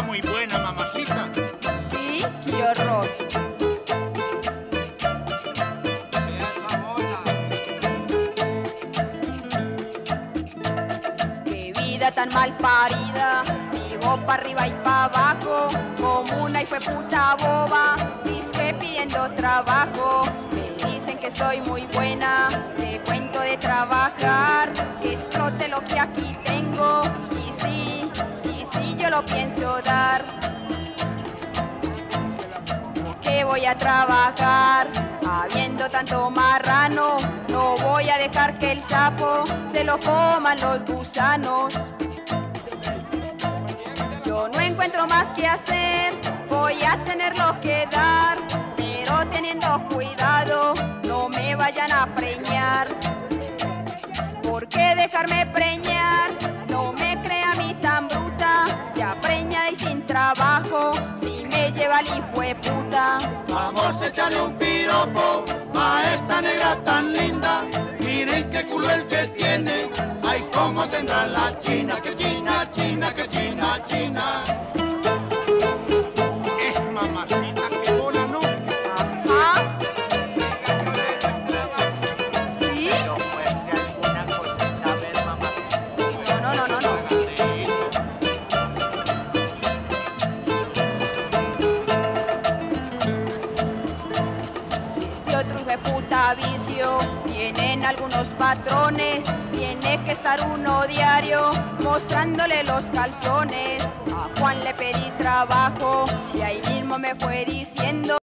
muy buena, mamacita. Sí, qué horror. Qué vida tan mal parida, vivo pa' arriba y pa' abajo, como una y fue puta boba, disque pidiendo trabajo, me dicen que soy muy buena lo pienso dar. Que voy a trabajar, habiendo tanto marrano, no voy a dejar que el sapo se lo coman los gusanos. Yo no encuentro más que hacer, voy a tener lo que dar, pero teniendo cuidado, no me vayan a preñar. ¿Por qué dejarme preñar? Trabajo, si me lleva el hijo de puta. Vamos a echarle un piropo a esta negra tan linda. Miren qué culo el que tiene. Ay, cómo tendrá la china, que china, china, que china, china. Otro de puta vicio tienen algunos patrones. Tiene que estar uno diario mostrándole los calzones. A Juan le pedí trabajo y ahí mismo me fue diciendo.